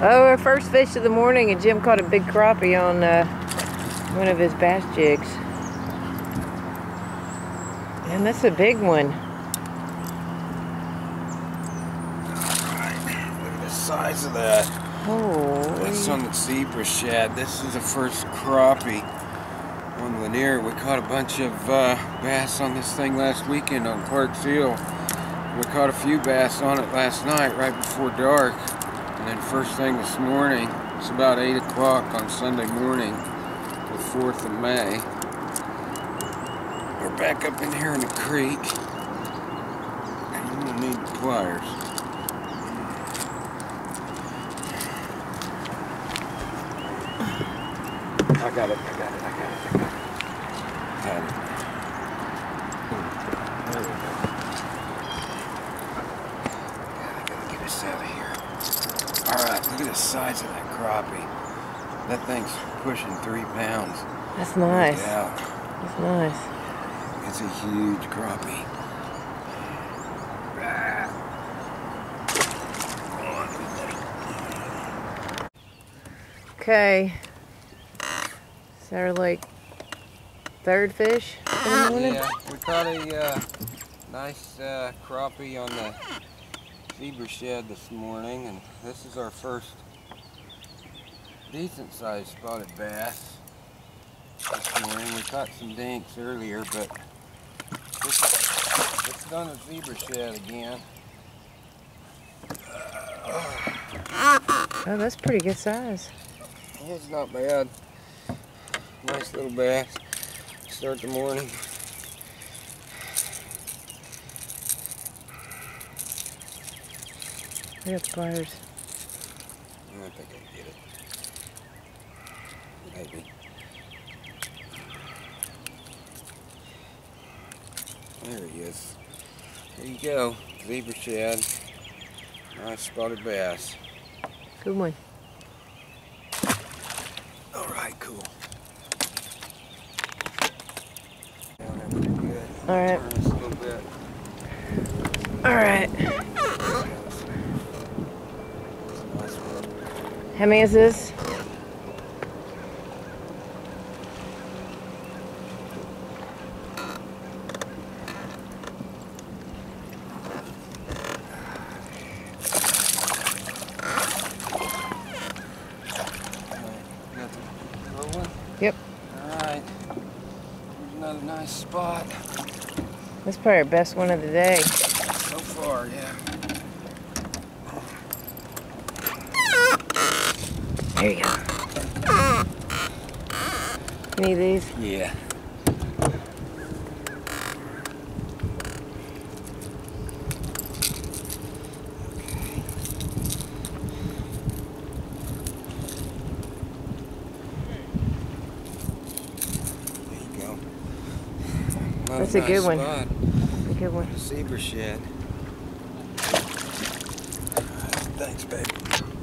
Oh, our first fish of the morning, and Jim caught a big crappie on uh, one of his bass jigs. And that's a big one. Look at the size of that. That's Oh, on the zebra shad. This is the first crappie on Lanier. We caught a bunch of uh, bass on this thing last weekend on Clark's Hill. We caught a few bass on it last night right before dark. And then first thing this morning, it's about 8 o'clock on Sunday morning, the 4th of May. We're back up in here in the creek. And I'm gonna need pliers. I got it, I got it, I got it, I got it. Got it. There we go. I gotta get us out of here. Alright, look at the size of that crappie. That thing's pushing three pounds. that's nice. Yeah, That's nice. it's a huge crappie. Okay. Is that our like third fish in the morning? Yeah, we caught a uh, nice uh, crappie on the zebra shad this morning, and this is our first decent sized spotted bass this morning. We caught some dinks earlier, but this is, is on the zebra shad again. Oh, that's pretty good size. It's not bad. Nice little bass. Start the morning. Got the pliers. I think I can get it. Maybe. There he is. There you go. Zebra shad. Nice spotted bass. Good one. All right, cool. Down there pretty good. All right. Turn this a little bit. All right. Nice one. How many is this? Got the little one? Yep. Alright. Another nice spot. That's probably our best one of the day. So far, yeah. There you go. Any of these? Yeah. There you go. Another That's a good one. A good one. Zebra shad. Thanks, baby.